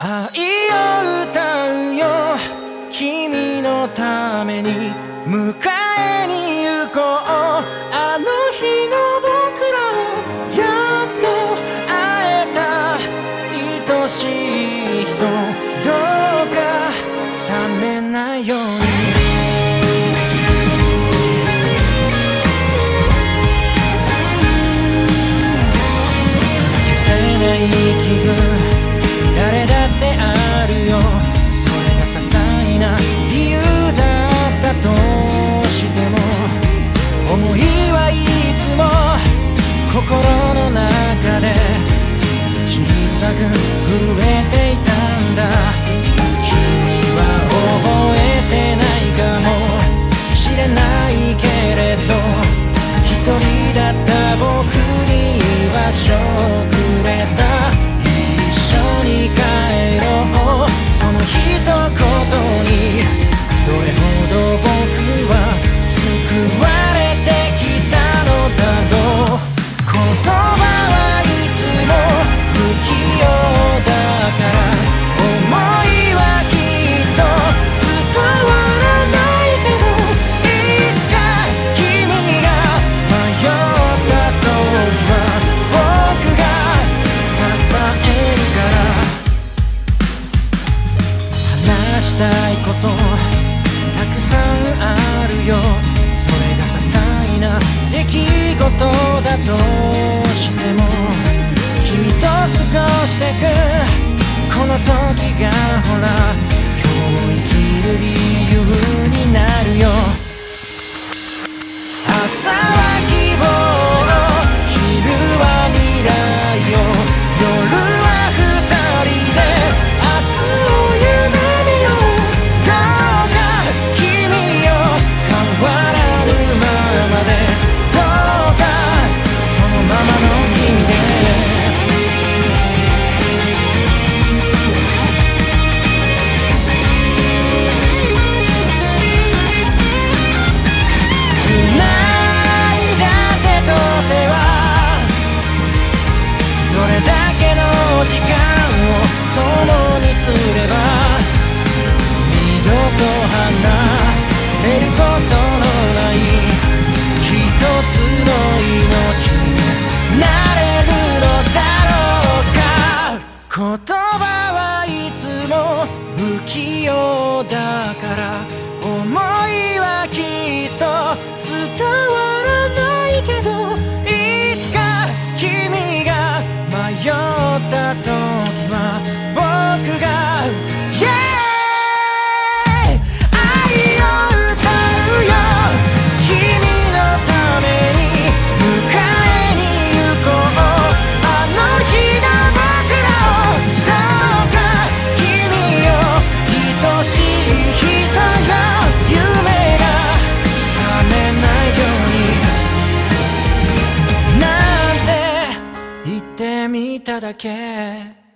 Ah, uh, 思いはいつも心の中で小さく震えていたしたいことたくさんあるよそれが些細な出来事だとしても君と過ごしてくこの時がほら言葉はいつも不器用だから。ただけ。